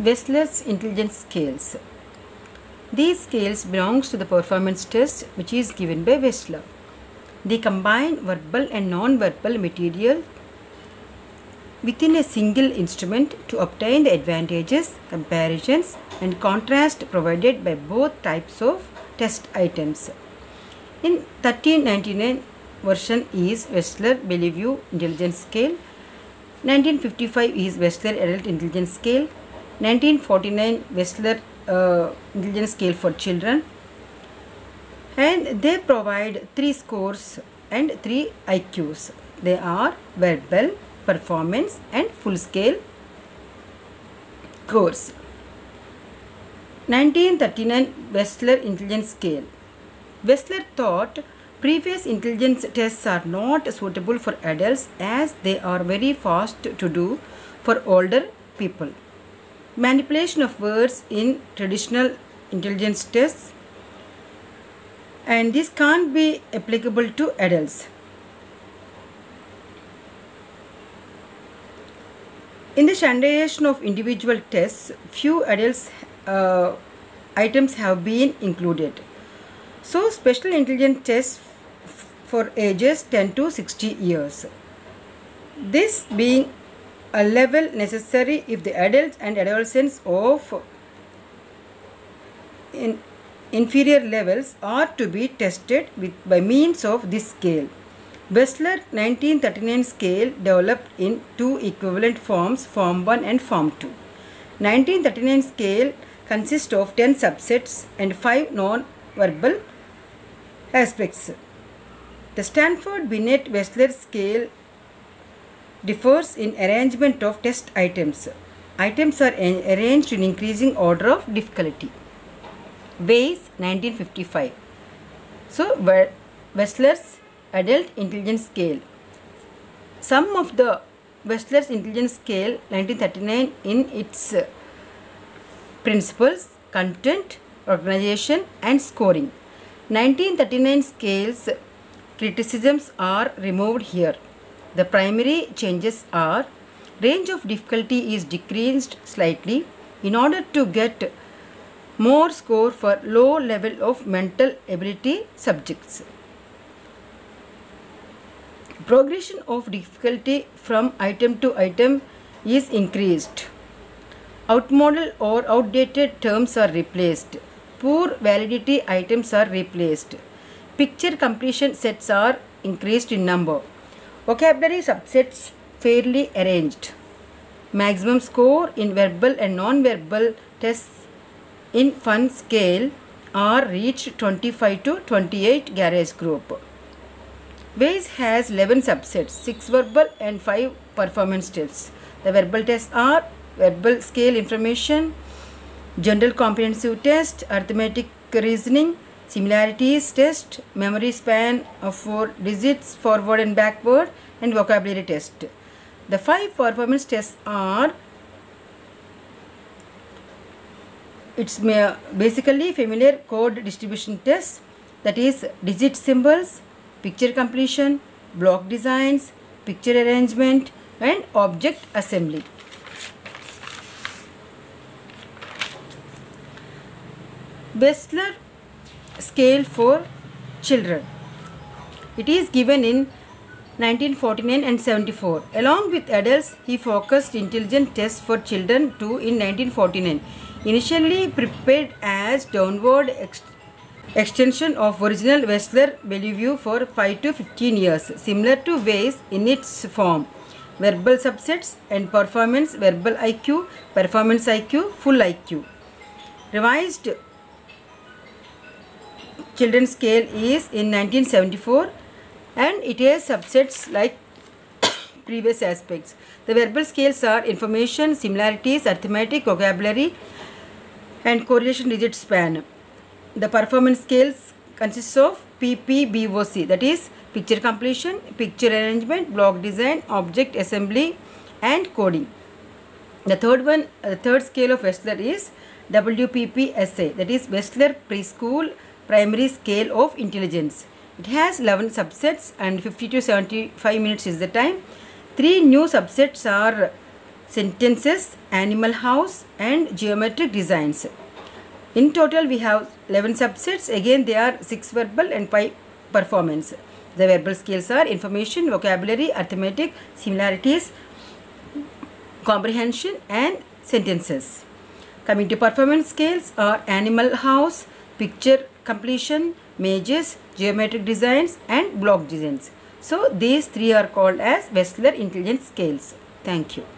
Wechsler's intelligence scales. These scales belongs to the performance test which is given by Wechsler. They combine verbal and non-verbal material within a single instrument to obtain the advantages, comparisons and contrast provided by both types of test items. In 1399 version is Wechsler Bellevue intelligence scale. 1955 is Wechsler adult intelligence scale. 1949 Wechsler uh, intelligence scale for children. And they provide three scores and three IQs. They are verbal, performance and full scale course. 1939 Wechsler intelligence scale. Wechsler thought previous intelligence tests are not suitable for adults as they are very fast to do for older people. Manipulation of words in traditional intelligence tests and this can't be applicable to adults. In the standardization of individual tests, few adults uh, items have been included. So, special intelligence tests for ages 10 to 60 years. This being a level necessary if the adults and adolescents of in inferior levels are to be tested with by means of this scale. Wechsler 1939 scale developed in two equivalent forms, Form 1 and Form 2. 1939 scale consists of 10 subsets and 5 non-verbal aspects. The Stanford Binet Wechsler scale differs in arrangement of test items. Items are arranged in increasing order of difficulty. WAIS 1955. So, We- Wechsler's adult intelligence scale. Some of the Wechsler's intelligence scale 1939 in its principles, content, organization and scoring. 1939 scales criticisms are removed here. The primary changes are range of difficulty is decreased slightly in order to get more score for low level of mental ability subjects. Progression of difficulty from item to item is increased. Outmodel or outdated terms are replaced. Poor validity items are replaced. Picture completion sets are increased in number. Vocabulary subsets fairly arranged. Maximum score in verbal and non-verbal tests in fun scale are reached 25 to 28 garage group. WAIS has 11 subsets, 6 verbal and 5 performance tests. The verbal tests are verbal scale information, general comprehensive test, arithmetic reasoning, similarities test, memory span of 4 digits forward and backward, and vocabulary test. The 5 performance tests are it's basically familiar code distribution test that is digit symbols picture completion block designs picture arrangement and object assembly Wechsler scale for children it is given in 1949 and 74. Along with adults, he focused intelligent tests for children too in 1949. Initially prepared as downward ex- extension of original Wechsler Bellevue for 5 to 15 years, similar to WAIS in its form. Verbal subsets and performance verbal IQ, performance IQ, full IQ. Revised children's scale is in 1974 and it has subsets like previous aspects. The verbal scales are information, similarities, arithmetic, vocabulary, and correlation digit span. The performance scales consists of PPBOC that is picture completion, picture arrangement, block design, object assembly, and coding. The third one, the third scale of Wechsler is WPPSA that is Wechsler Preschool Primary Scale of Intelligence. It has 11 subsets and 50 to 75 minutes is the time. Three new subsets are sentences, animal house and geometric designs. In total we have 11 subsets. Again they are 6 verbal and 5 performance. The verbal skills are information, vocabulary, arithmetic, similarities, comprehension and sentences. Coming to performance scales are animal house, picture completion, mages, geometric designs and block designs. So these three are called as Wechsler intelligence scales. Thank you.